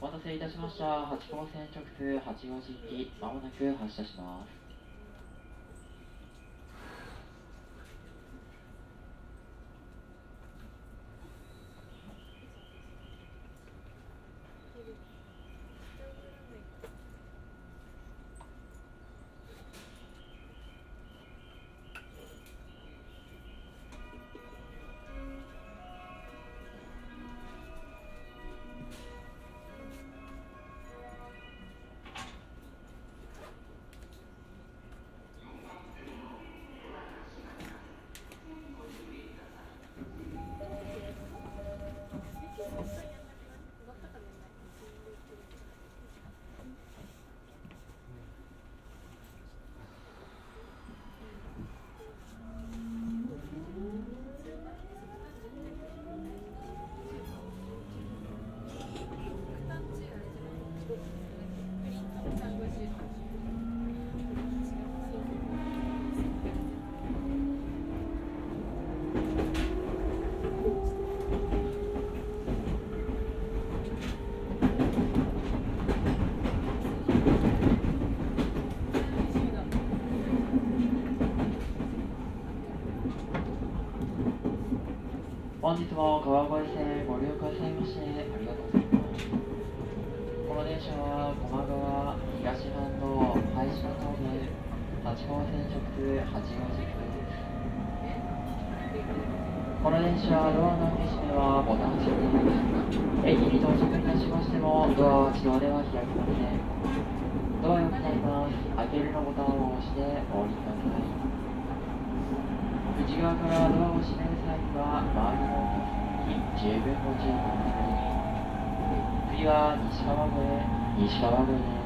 お待たせいたしました。八甲線直通八王子行きまもなく発車します。も川越線ご利用くださいましてありがとうございます。この電車は駒川東半島廃止の方面八号線直通八王子行です。この電車ドアの開け閉めはボタン式です。駅に到着いたしましてもドアは自動では開きませんドアよくなります開けるのボタンを押してお降りください内側からドアを閉める際には周りのお客様に十分ご注意ください次は西川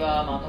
は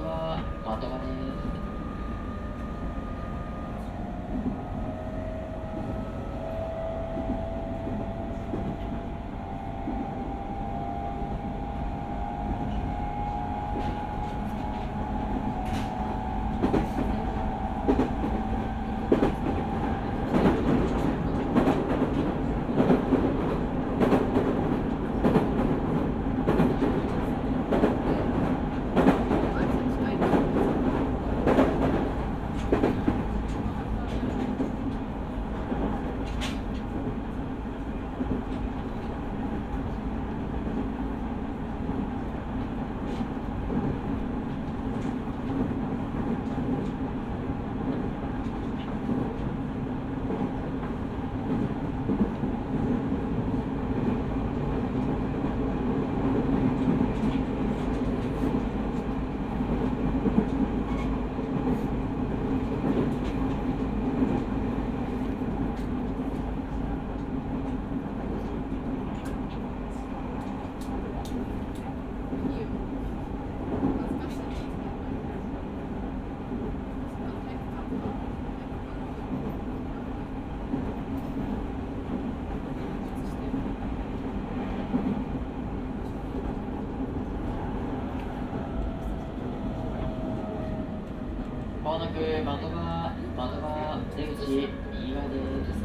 まもなく的場、的場、出口、右側です。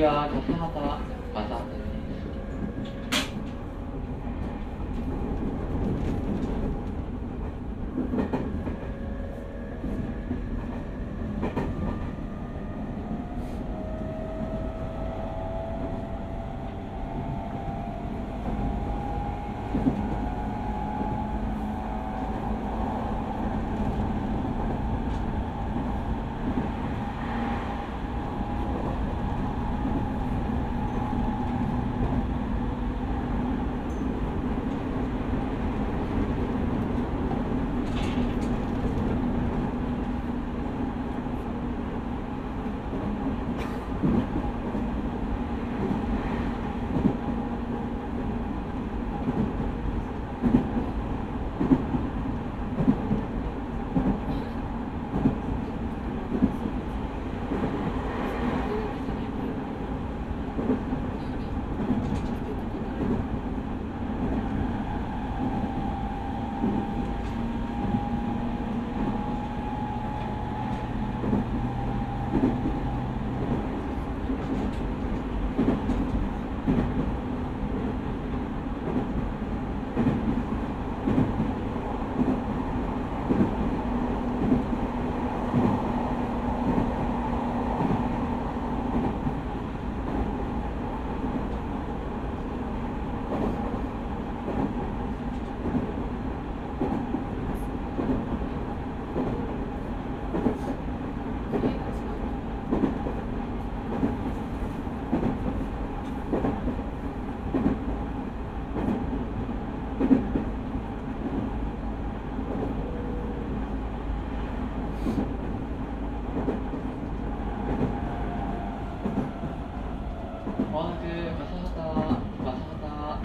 对啊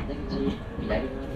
Tinggi.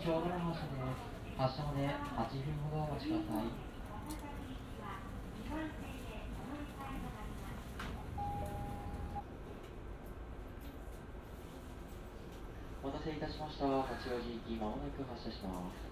12時ちょうどの発車です発車まで8分ほどお待ちください。お待たせいたしました。八王子行きまもなく発車します。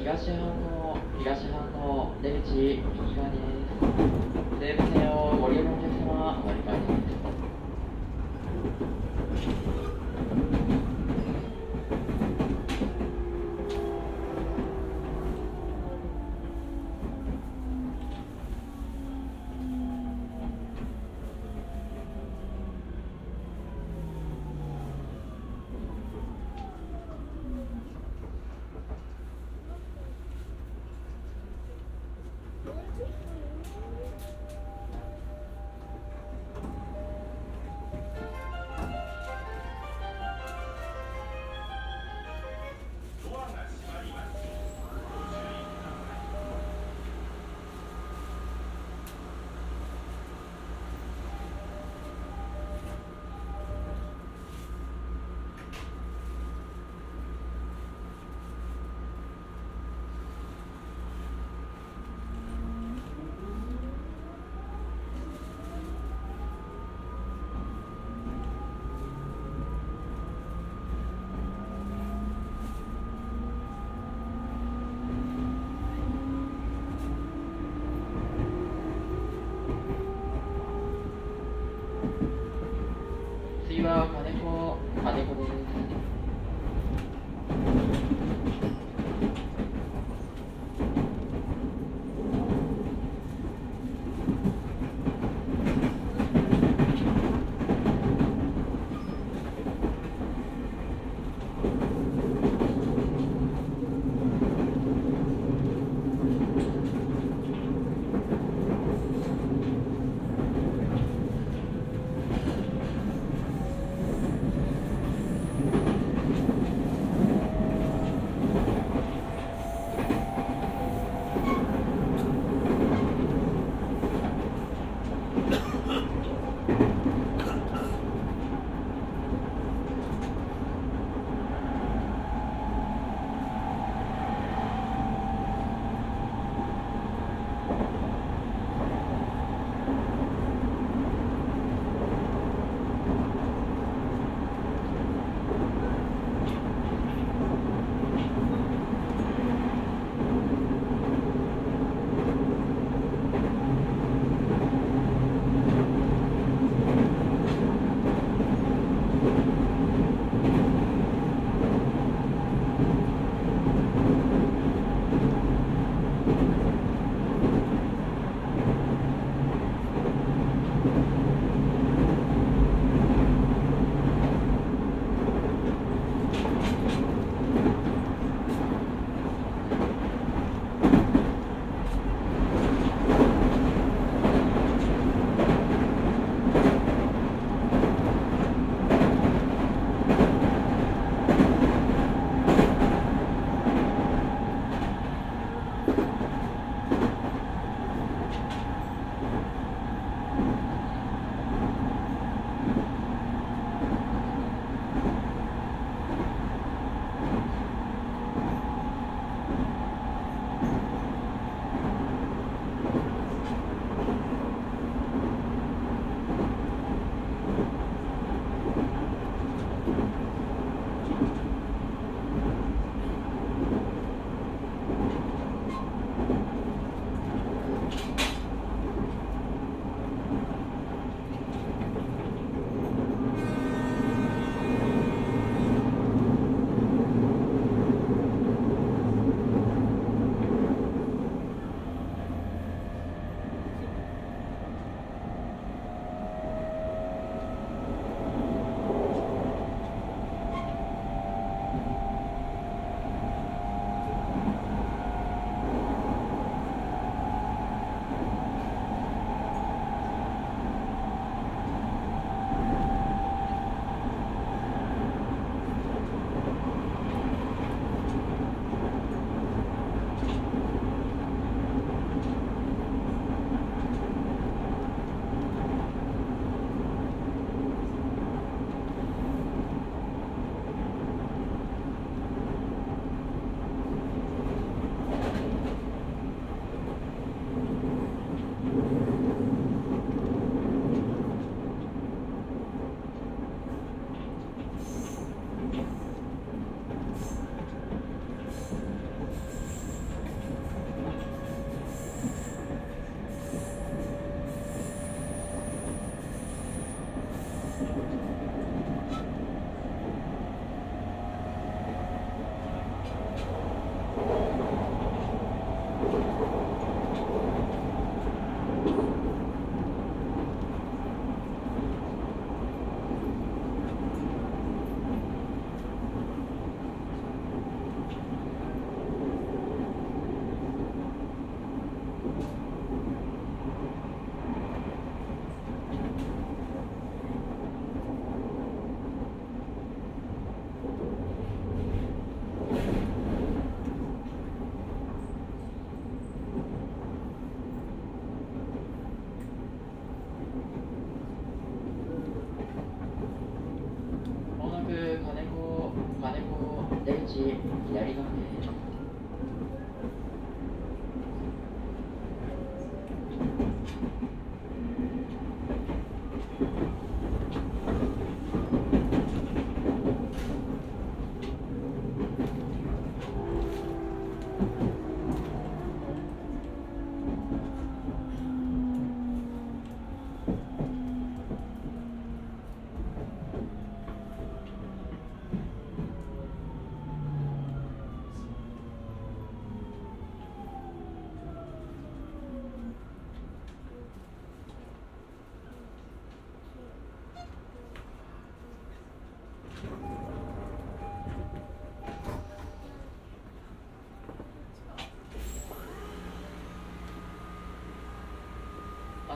東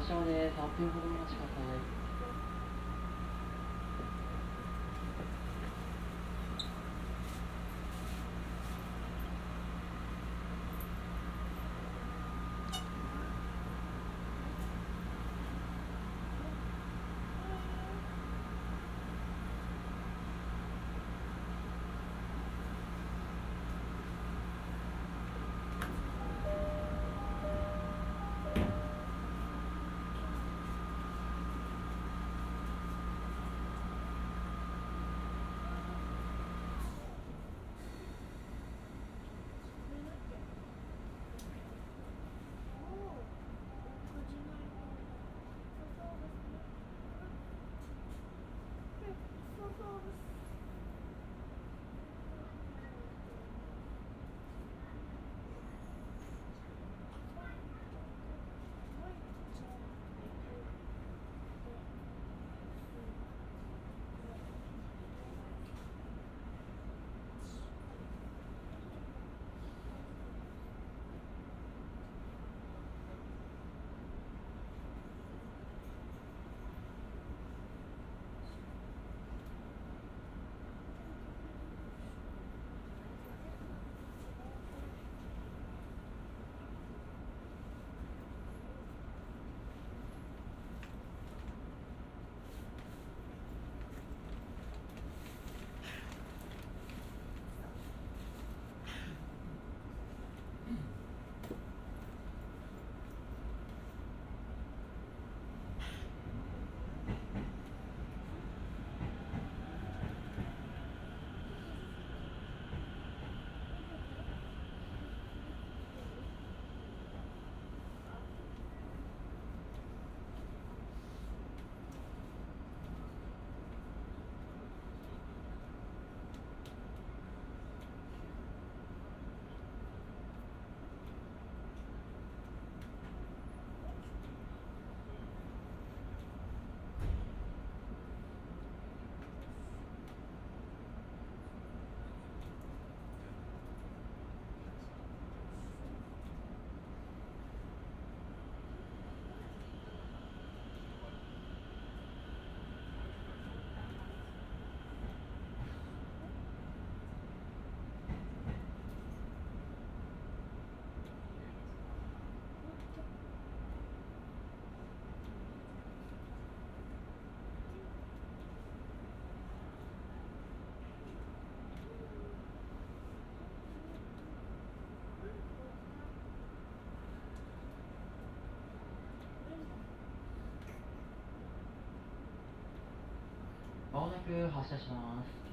足まで3分ほど待ちまもなく発車します。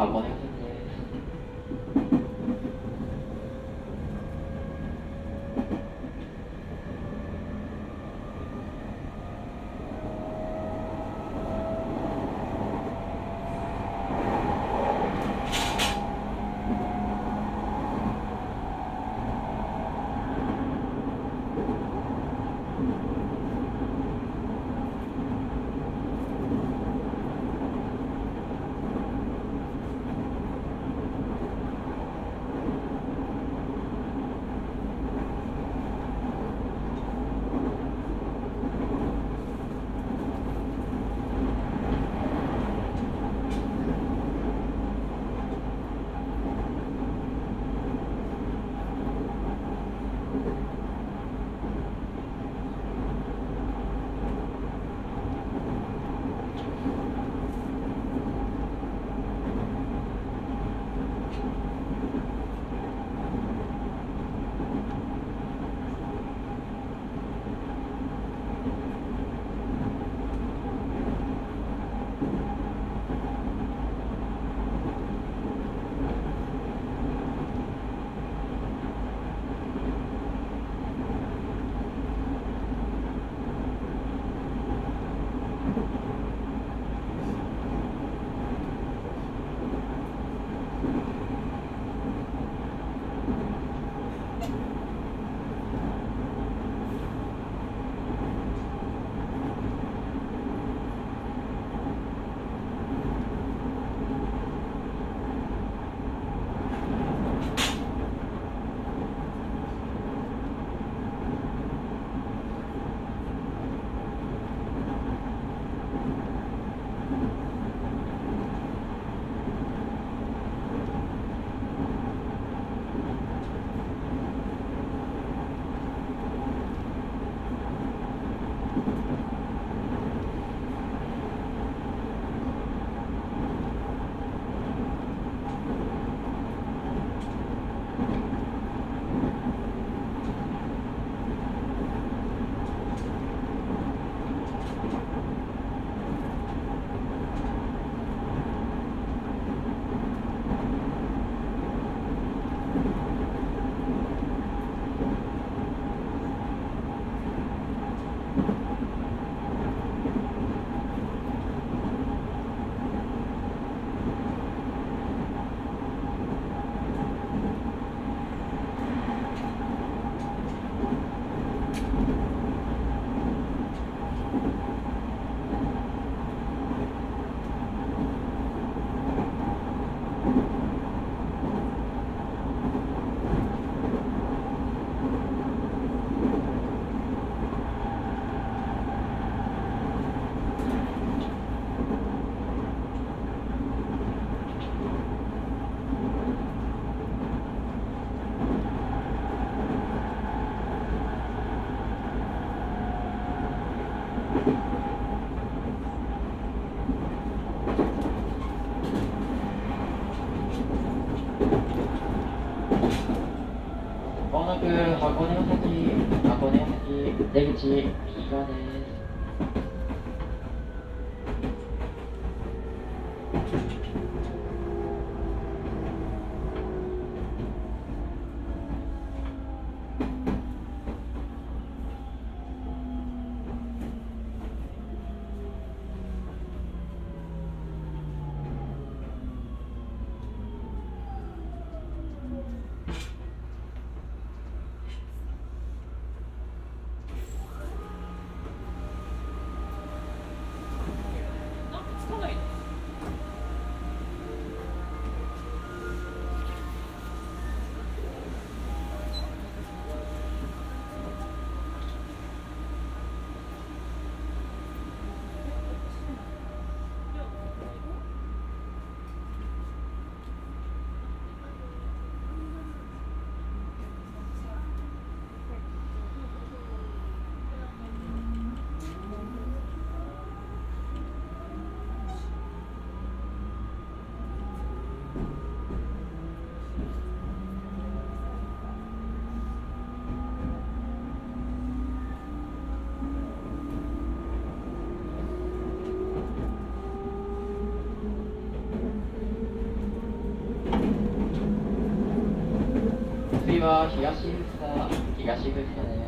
崎箱根 先出は東福生東福生です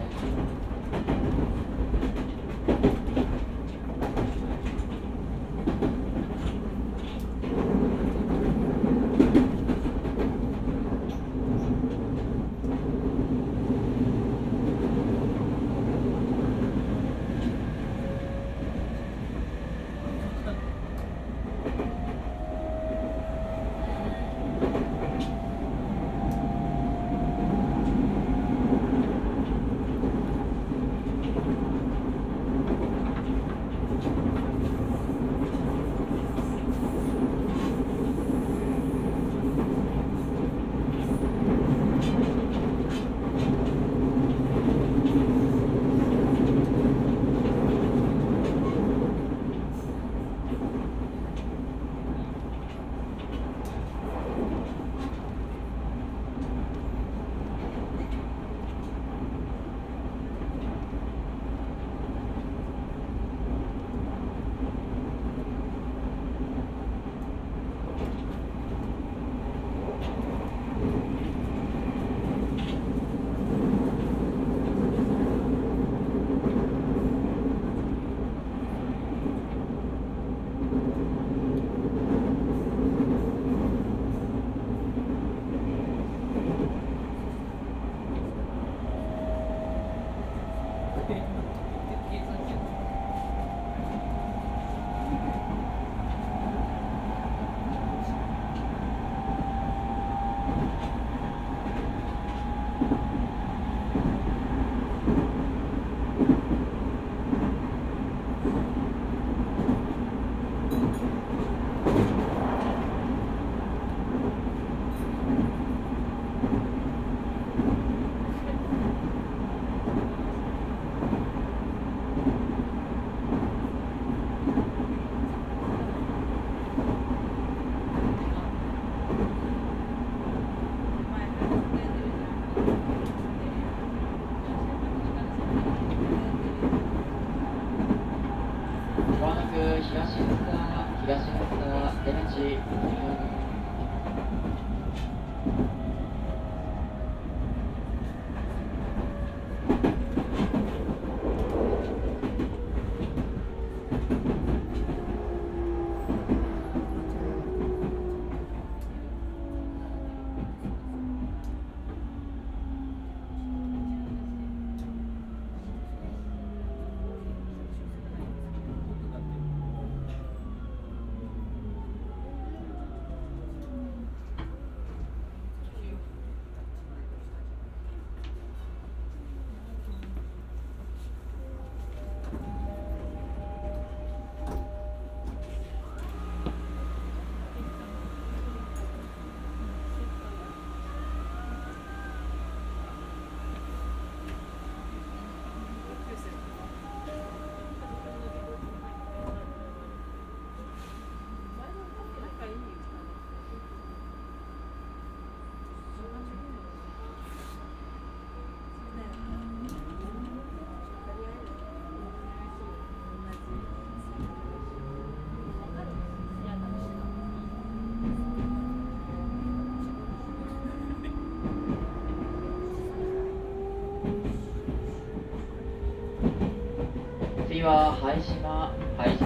は拝島拝島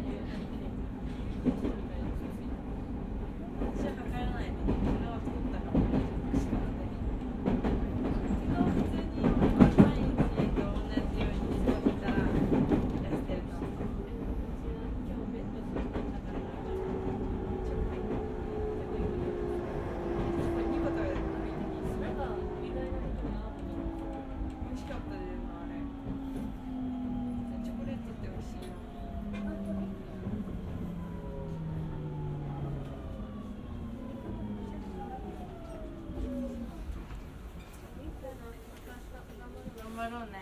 non è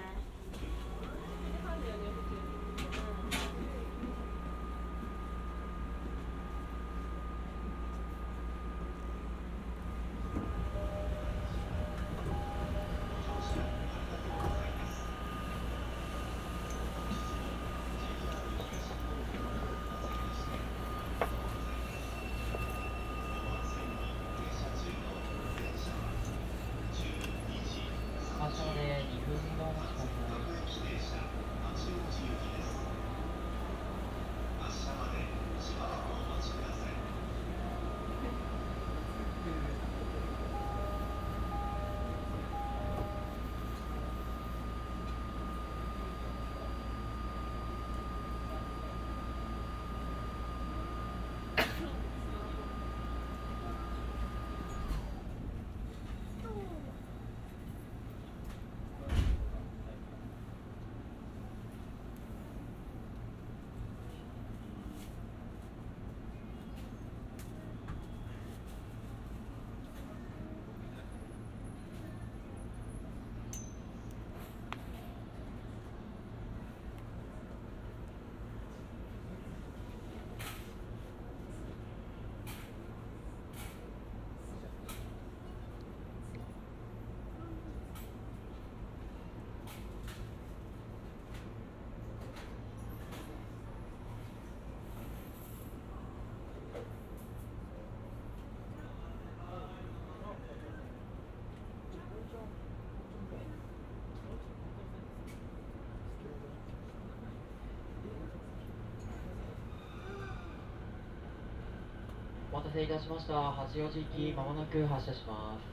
待たせいたしました。八王子行きまもなく発車します。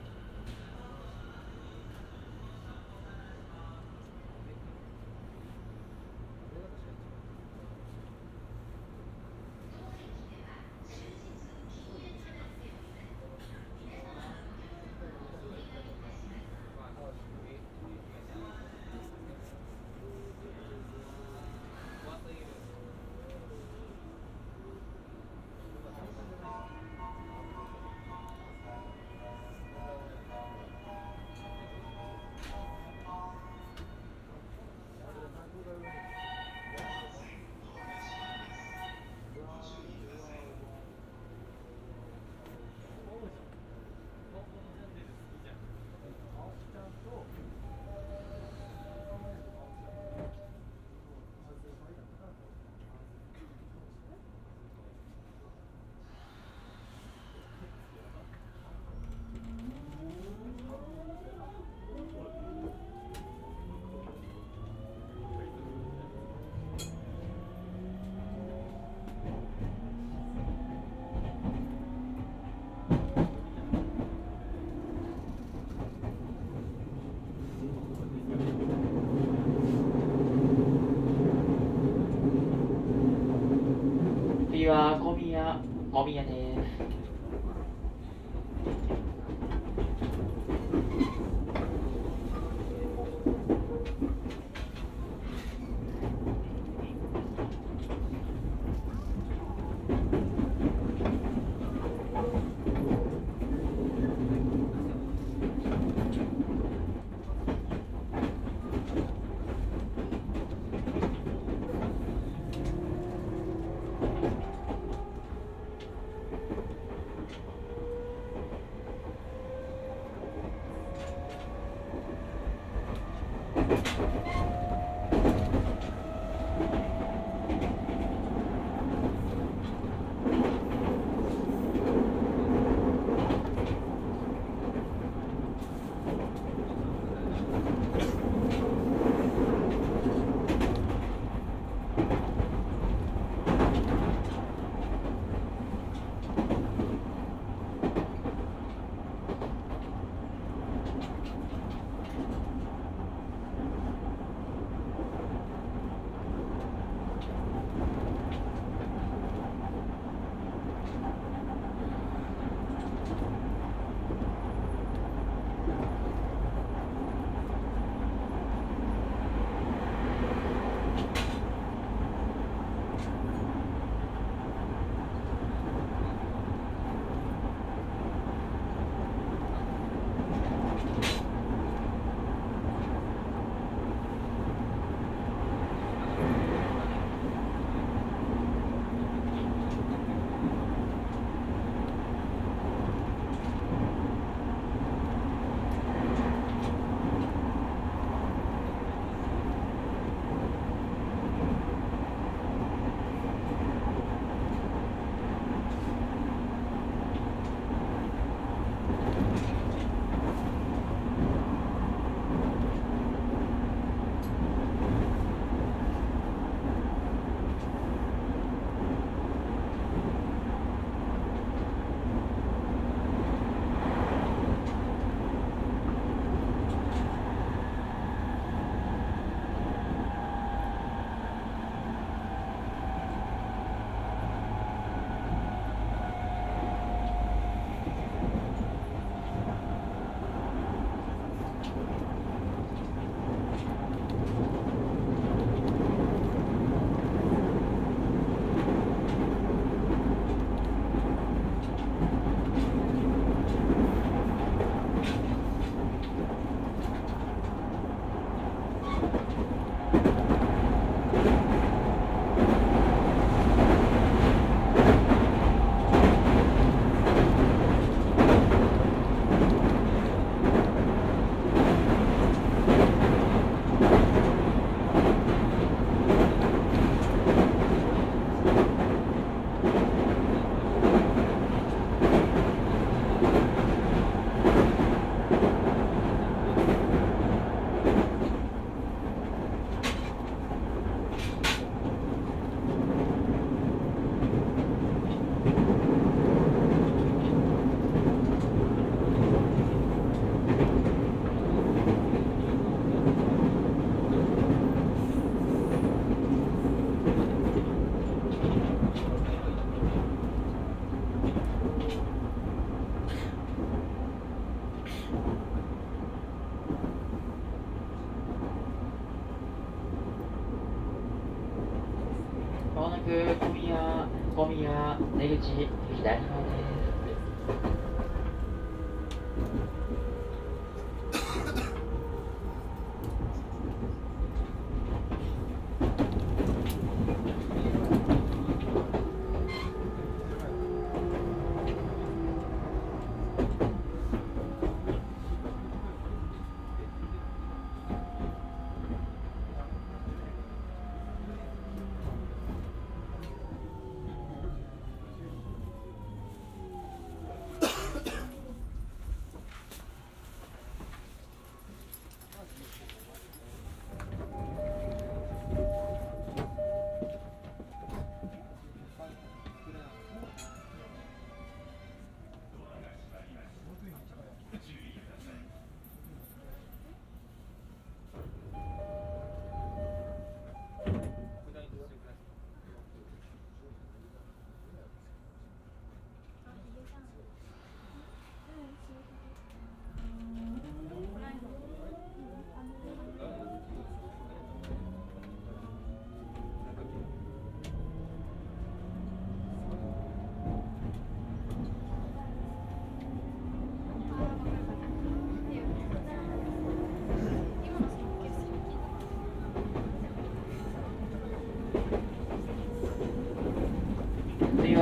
急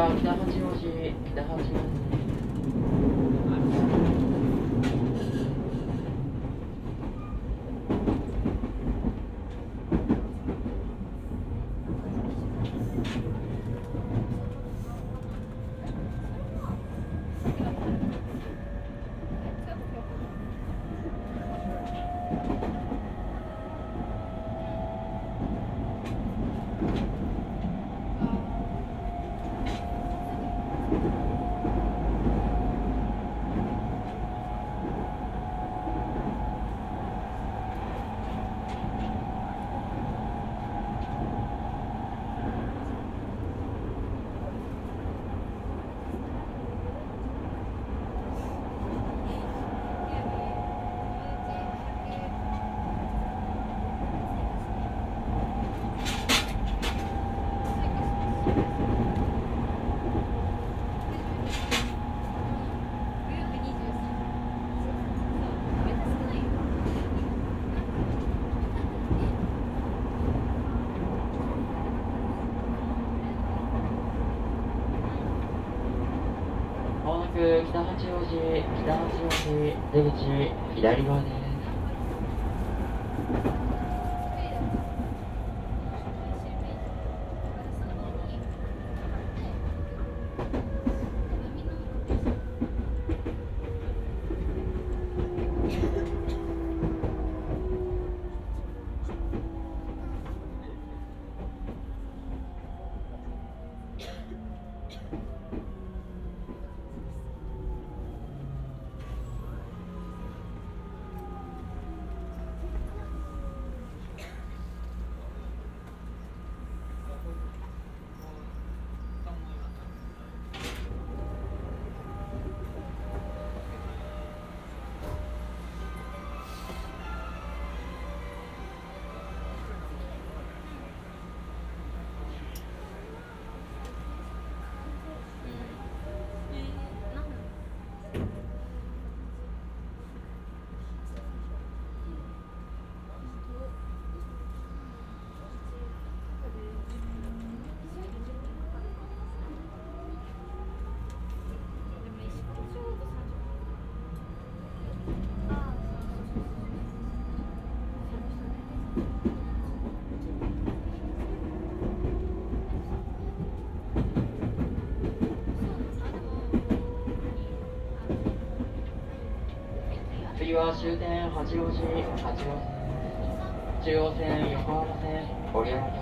次は北八王子北八王子まもなく北八王子北八王子出口左側終点八王子八王子中央線横浜線折山線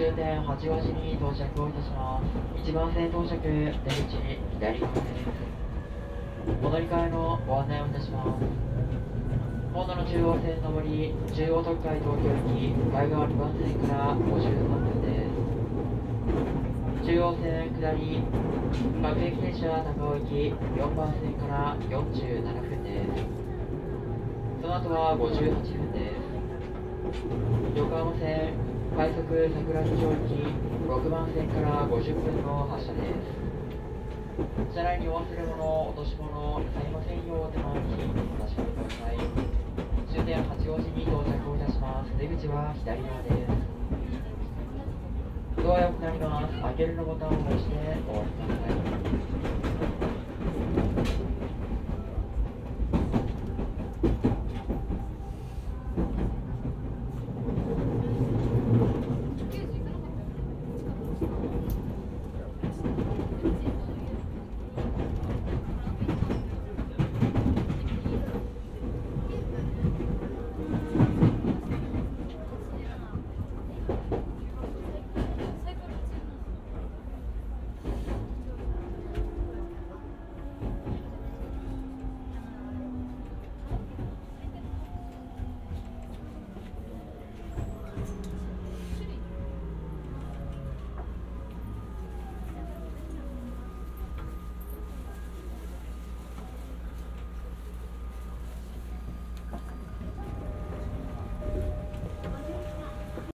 終点八王子に到着をいたします。1番線到着、出口左側です。お乗り換えのご案内をいた。します。本土の中央線上り、中央特快東京行き、海側2番線から53分です。中央線下り、各駅停車高尾行き、4番線から47分です。その後は58分です。横浜線快速桜木町行き6番線から50分の発車です。車内にお忘れ物落とし物なさいませんようお手前にお確かめください。終点八王子に到着をいたします。出口は左側です。ドアよくなります。開けるのボタンを押してお降りください。